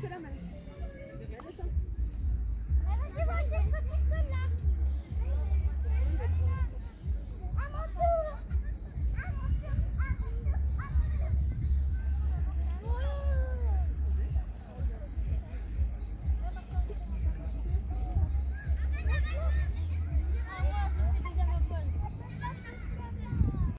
Gracias.